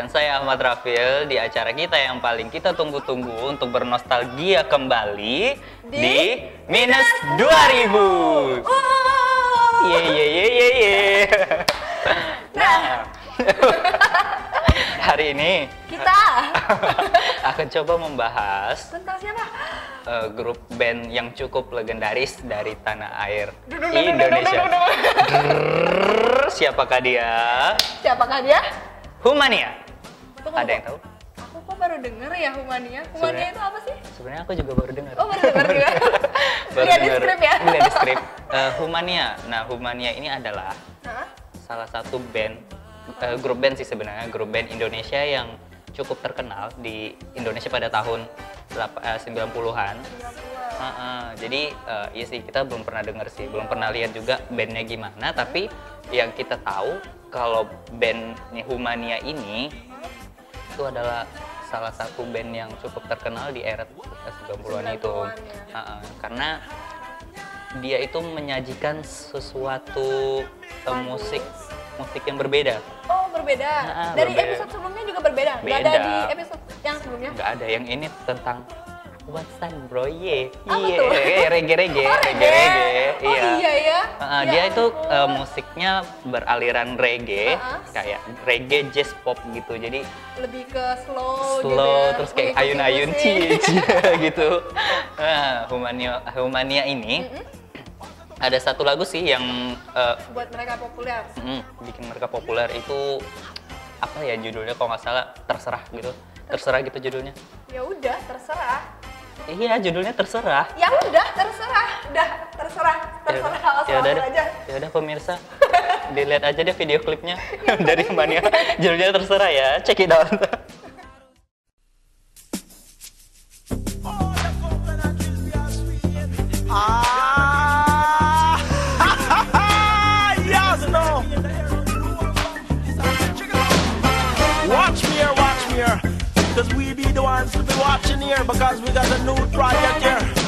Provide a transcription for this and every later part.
dan saya Ahmad Rafil di acara kita yang paling kita tunggu-tunggu untuk bernostalgia kembali di, Di minus 2000. Oh, Ye ye ye ye ye. Nah, hari ini kita akan coba membahas tentang siapa? eh, grup band yang cukup legendaris dari tanah air Duh, duh, Indonesia. duh, Siapakah dia? Siapakah dia? Humania. Tunggu, Ada yang tahu? Aku kok baru denger ya Humania. Humania itu apa sih? Sebenarnya aku juga baru dengar. Oh baru denger juga. Baru Lihat di dengar. skrip ya. Lihat di skrip. Eh, Humania. Nah, Humania ini adalah Hah? salah satu band, eh, grup band sih sebenarnya, grup band Indonesia yang cukup terkenal di Indonesia pada tahun delap- eh, 90-an. Heeh, jadi eh, iya sih kita belum pernah dengar sih, belum pernah lihat juga bandnya gimana. Tapi yang kita tahu kalau bandnya Humania ini itu adalah salah satu band yang cukup terkenal di era 90-an itu. 90-an ya. Heeh, karena dia itu menyajikan sesuatu eh, musik musik yang berbeda. Oh berbeda. Nah, Dari berbeda. episode sebelumnya juga berbeda. Gak ada Beda. di episode yang sebelumnya. nggak ada yang ini tentang Watson bro ye Apa Iya, tuh? reggae reggae Oh, reggae reggae Oh iya ya. Uh, Ya dia itu uh, musiknya beraliran reggae, Uh-uh. kayak reggae jazz pop gitu. Jadi lebih ke slow, gitu slow ya, terus kayak ayun-ayun cie cie gitu. Nah, Humania Humania ini Mm-mm. ada satu lagu sih yang uh, Buat mereka populer. mm, bikin mereka populer itu apa ya judulnya kalau nggak salah terserah gitu. Terserah gitu judulnya. Ya udah, terserah. Iya, judulnya terserah. Ya udah, terserah. Udah, terserah. Terserah. ya Asal udah aja. ya udah pemirsa dilihat aja deh video klipnya dari Mania judulnya terserah ya check it out because we got a new project here.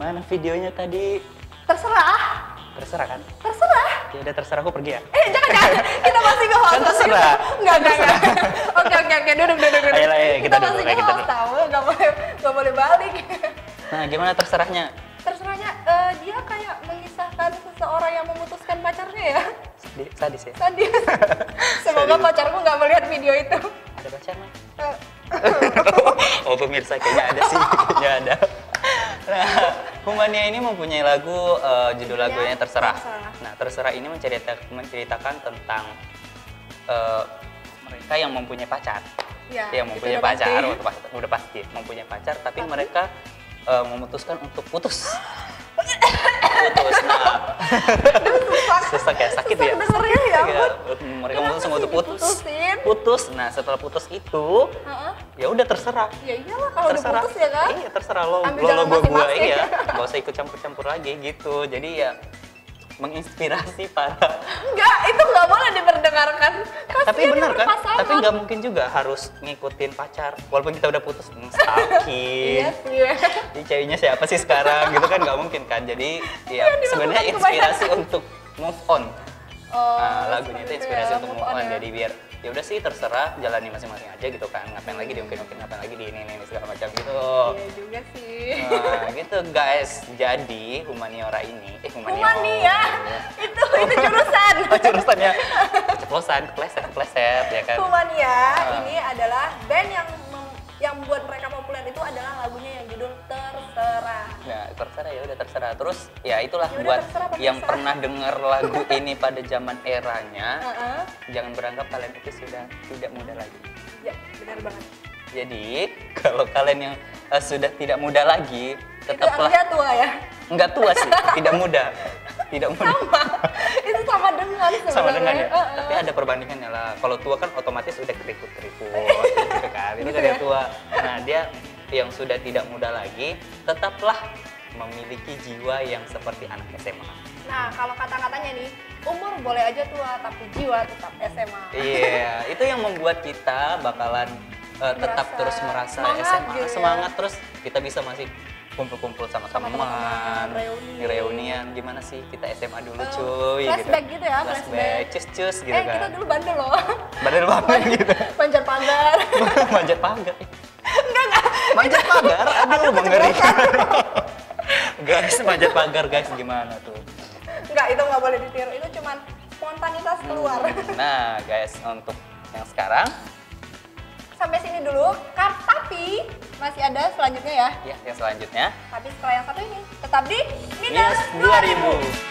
Gimana videonya tadi? Terserah, Terserah kan? terserah. Ya udah terserah aku pergi ya. Eh jangan jangan, kita masih ke host. Kan terserah. Enggak enggak enggak. Oke oke oke, duduk duduk duduk. Ayolah, ayo, kita kita duduk, masih ayo, ke host duduk. tahu, nggak boleh nggak boleh balik. Nah, gimana terserahnya? Terserahnya eh, dia kayak mengisahkan seseorang yang memutuskan pacarnya ya. Sadis, sadis ya? Sadis. Semoga Sadis. pacarku nggak melihat video itu. Ada pacar Mai? Eh, oh pemirsa kayaknya ada sih, kayaknya ada. Nah, Humania ini mempunyai lagu eh, judul lagunya Terserah. Terserah. Nah, Terserah ini mencerita, menceritakan tentang eh, mereka yang mempunyai pacar. Ya, yang mempunyai udah pasti. pacar, udah pasti, udah pasti mempunyai pacar, tapi, Tapi? mereka eh, memutuskan untuk putus. Putus. Nah, susah kayak sakit Susah ya. dengernya ya ampun. mereka sih untuk putus. diputusin? Putus. Nah, setelah putus itu, Heeh. ya udah terserah Ya iyalah kalau udah terserah putus ya kan. iya terserah lo Ambil lo lo gua gua masing-masing. iya gak usah ikut campur campur lagi gitu jadi ya menginspirasi para Enggak, itu nggak boleh diperdengarkan. Kasian tapi benar kan? tapi nggak mungkin juga harus ngikutin pacar. Walaupun kita udah putus hmm, stalking. Iya sih. Ini ceweknya siapa sih sekarang? Gitu kan nggak mungkin kan? Jadi ya dilakukan sebenarnya kebanyakan. inspirasi untuk move on Oh, nah, lagunya itu inspirasi ya, untuk move on ya. jadi biar ya udah sih terserah jalani masing-masing aja gitu kan ngapain lagi diungkit-ungkit ngapain lagi di ini ini segala macam gitu Iya juga sih. Nah, gitu guys. Jadi humaniora ini, eh humaniora. Humania, itu itu jurusan. Oh, jurusannya keceplosan, kepleset, kepleset ya kan. Humania Ah. ini adalah terserah ya udah terserah. Terus ya itulah Ya udah, buat terserah, yang pernah dengar lagu ini pada zaman eranya, Heeh. jangan beranggap kalian itu sudah tidak muda lagi. Ya, benar banget. Jadi, kalau kalian yang eh, sudah tidak muda lagi, Itu tetaplah artinya tua ya. enggak tua sih, tidak muda. Tidak muda. Sama. itu sama dengan sebenarnya. sama dengan ya. Heeh. Tapi ada perbandingannya lah. Kalau tua kan otomatis udah keriput-keriput gitu kan. Itu Gitu kan ya? tua. Nah, dia yang sudah tidak muda lagi tetaplah memiliki jiwa yang seperti anak SMA. Nah, kalau kata-katanya nih, umur boleh aja tua, tapi jiwa tetap SMA. Iya, itu yang membuat kita bakalan eh, tetap Merasa terus merasa semangat SMA gitu ya. semangat terus kita bisa masih kumpul-kumpul sama teman, reuni. reunian gimana sih kita SMA dulu Eh, cuy flashback gitu ya, flashback flashback. cus cus gitu eh, kan kita dulu bandel loh. Bandel banget gitu Panjat pagar. manjat pagar enggak, enggak. manjat pagar aduh mengerikan guys manjat pagar guys gimana tuh Enggak, itu nggak boleh ditiru. Itu cuman spontanitas keluar. nah guys untuk yang sekarang Sampai sini dulu. Kar tapi masih ada selanjutnya ya. ya yang selanjutnya Tapi setelah yang satu ini, tetap di minus minus 2000